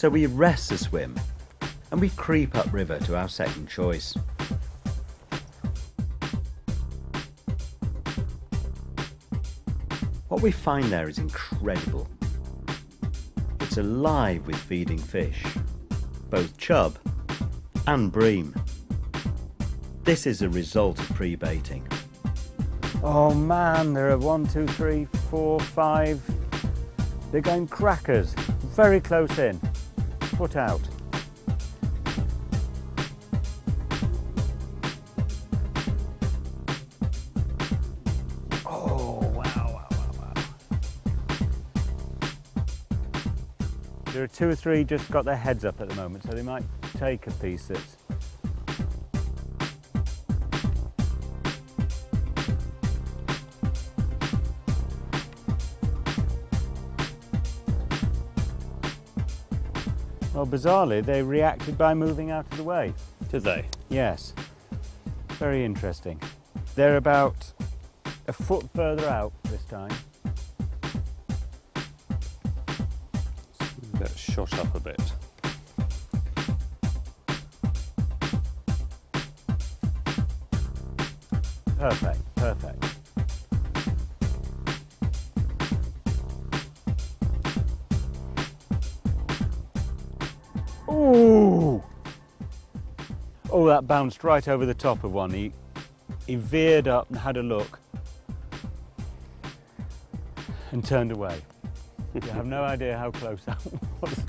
So we rest the swim and we creep upriver to our second choice. What we find there is incredible. It's alive with feeding fish, both chub and bream. This is a result of pre-baiting. Oh man, there are one, two, three, four, five. They're going crackers, very close in. Put out. Oh, wow. There are two or three just got their heads up at the moment, so they might take a piece that's Well, bizarrely, they reacted by moving out of the way. Did they? Yes. Very interesting. They're about a foot further out this time. Get shot up a bit. Perfect, perfect. Ooh! Oh, that bounced right over the top of one. He, he veered up and had a look and turned away. You have no idea how close that was.